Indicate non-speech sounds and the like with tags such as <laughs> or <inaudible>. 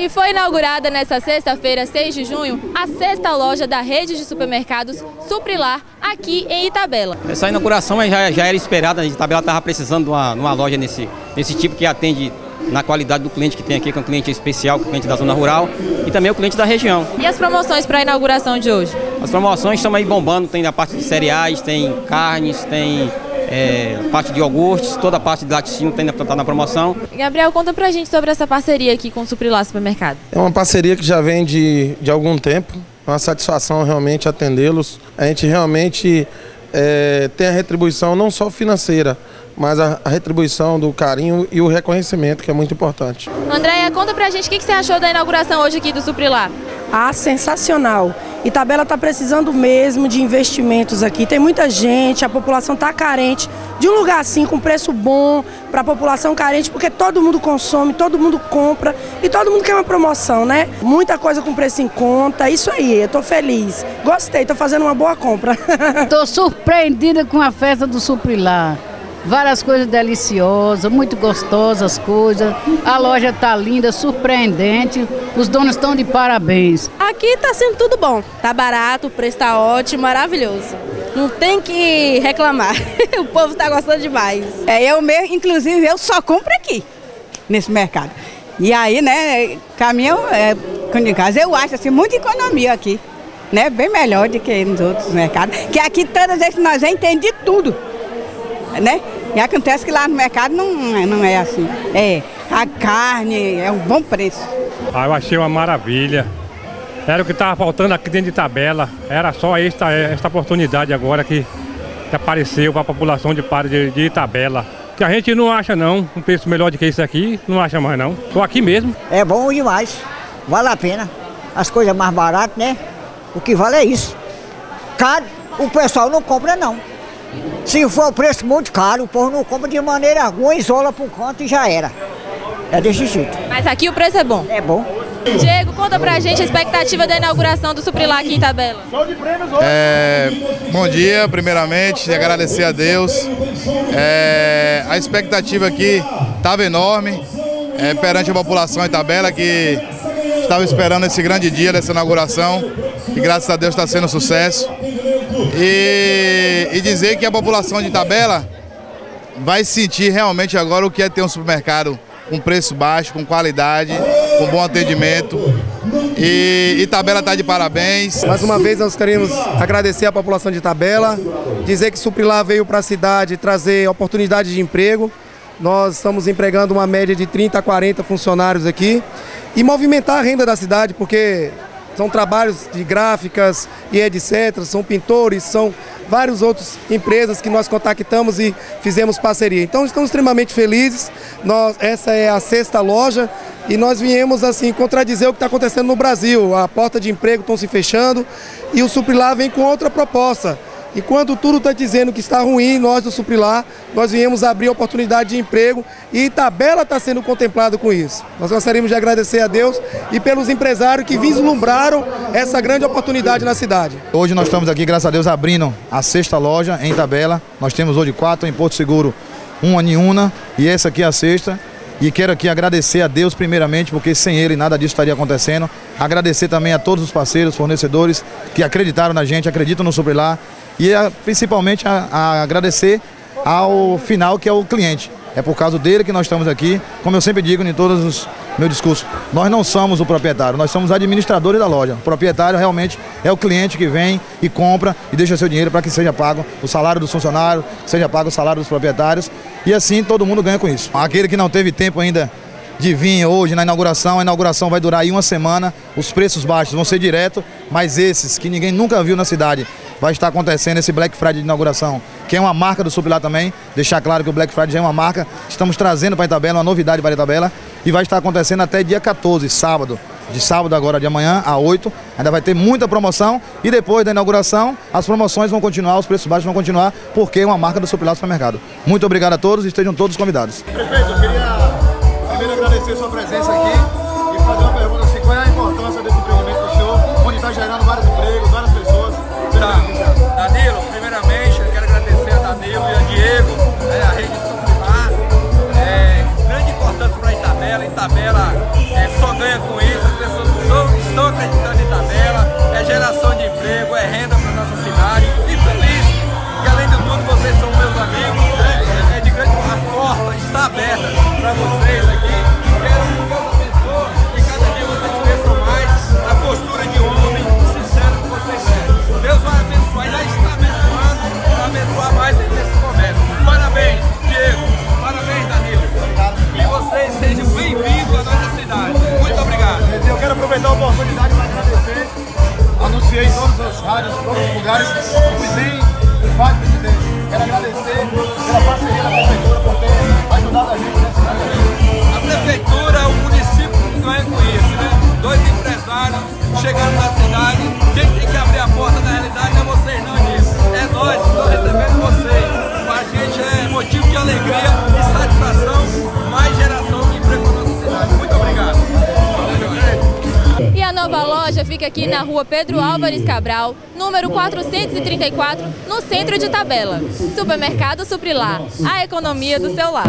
E foi inaugurada nesta sexta-feira, 6 de junho, a sexta loja da rede de supermercados Suprilar, aqui em Itabela. Essa inauguração já, já era esperada, a Itabela estava precisando de uma, uma loja nesse, nesse tipo que atende na qualidade do cliente que tem aqui, que é um cliente especial, que é o cliente da zona rural e também o cliente da região. E as promoções para a inauguração de hoje? As promoções estão aí bombando, tem a parte de cereais, tem carnes, tem é, parte de iogurtes, toda a parte de laticínio tem tá na promoção. Gabriel, conta pra gente sobre essa parceria aqui com o Suprilar Supermercado. É uma parceria que já vem de, de algum tempo, é uma satisfação realmente atendê-los. A gente realmente é, tem a retribuição não só financeira, mas a, a, retribuição do carinho e o reconhecimento, que é muito importante. Andréia, conta pra gente o que, que você achou da inauguração hoje aqui do Suprilar. Ah, sensacional. Itabela está precisando mesmo de investimentos aqui. Tem muita gente, a população está carente de um lugar assim, com preço bom para a população carente, porque todo mundo consome, todo mundo compra e todo mundo quer uma promoção, né? Muita coisa com preço em conta, isso aí, eu estou feliz. Gostei, estou fazendo uma boa compra. <laughs> Estou surpreendida com a festa do Suprilar várias coisas deliciosas, muito gostosas as coisas. A loja tá linda, surpreendente. Os donos estão de parabéns. Aqui tá sendo tudo bom. Tá barato, o preço tá ótimo, maravilhoso. Não tem que reclamar. <laughs> o povo tá gostando demais. É, eu mesmo, inclusive, eu só compro aqui, nesse mercado. E aí, né, caminhão, é, de casa, eu acho assim, muita economia aqui. Né, bem melhor do que nos outros mercados. Que aqui todas as nós entendemos de tudo né? E acontece que lá no mercado não, não é assim. É, a carne é um bom preço. Ah, eu achei uma maravilha. Era o que estava faltando aqui dentro de tabela. Era só esta, esta oportunidade agora que, que apareceu para a população de, de, de Itabela. Que a gente não acha não, um preço melhor do que esse aqui, não acha mais não. Estou aqui mesmo. É bom demais, vale a pena. As coisas mais baratas, né? O que vale é isso. Caro, o pessoal não compra não. Se for o preço muito caro, o povo não compra de maneira alguma, isola por canto e já era. É desse jeito. Mas aqui o preço é bom? É bom. Diego, conta pra gente a expectativa da inauguração do Suprilar aqui em Tabela. É, bom dia, primeiramente, agradecer a Deus. É, a expectativa aqui estava enorme é, perante a população em Tabela que estava esperando esse grande dia dessa inauguração e graças a Deus está sendo um sucesso. E, e dizer que a população de Tabela vai sentir realmente agora o que é ter um supermercado com preço baixo, com qualidade, com bom atendimento. E Itabela está de parabéns. Mais uma vez nós queremos agradecer a população de Itabela, dizer que Suprilar veio para a cidade trazer oportunidade de emprego. Nós estamos empregando uma média de 30 a 40 funcionários aqui e movimentar a renda da cidade, porque são trabalhos de gráficas e etc. São pintores, são várias outras empresas que nós contactamos e fizemos parceria. Então estamos extremamente felizes. Nós, essa é a sexta loja e nós viemos assim contradizer o que está acontecendo no Brasil. A porta de emprego estão se fechando e o Suprilar vem com outra proposta e quando tudo está dizendo que está ruim, nós do Suprilar, nós viemos abrir oportunidade de emprego e Itabela está sendo contemplado com isso. Nós gostaríamos de agradecer a Deus e pelos empresários que vislumbraram essa grande oportunidade na cidade. Hoje nós estamos aqui, graças a Deus, abrindo a sexta loja em Itabela. Nós temos hoje quatro em Porto Seguro, uma em Una e essa aqui é a sexta. E quero aqui agradecer a Deus primeiramente, porque sem Ele nada disso estaria acontecendo. Agradecer também a todos os parceiros, fornecedores que acreditaram na gente, acreditam no Suprilar e a, principalmente a, a agradecer ao final que é o cliente. É por causa dele que nós estamos aqui. Como eu sempre digo em todos os meus discursos, nós não somos o proprietário, nós somos administradores da loja. O proprietário realmente é o cliente que vem e compra e deixa seu dinheiro para que seja pago o salário dos funcionários, seja pago o salário dos proprietários. E assim todo mundo ganha com isso. Aquele que não teve tempo ainda de vir hoje na inauguração. A inauguração vai durar aí uma semana. Os preços baixos vão ser direto, mas esses que ninguém nunca viu na cidade, vai estar acontecendo esse Black Friday de inauguração, que é uma marca do Subilar também. Deixar claro que o Black Friday já é uma marca. Estamos trazendo para a Itabela uma novidade para a Itabela e vai estar acontecendo até dia 14, sábado. De sábado agora de amanhã a 8, ainda vai ter muita promoção e depois da inauguração as promoções vão continuar, os preços baixos vão continuar, porque é uma marca do Supilar Supermercado. Muito obrigado a todos e estejam todos convidados. Prefeito, eu queria primeiro agradecer sua presença aqui e fazer uma pergunta assim, qual é a importância desse empreendimento do senhor, onde está gerando primeiramente eu quero agradecer a Danilo e a Diego, né, a Rede São É, grande importância para a Itabela. Itabela é, só ganha com isso, as pessoas não estão acreditando em Itabela. É geração de emprego, é renda. Rádios, em todos os lugares. Fui bem faz presidente. Quero agradecer pela parceria da prefeitura aqui na rua Pedro Álvares Cabral, número 434, no centro de Tabela. Supermercado Suprilar, a economia do seu lar.